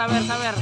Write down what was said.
Saber, saber.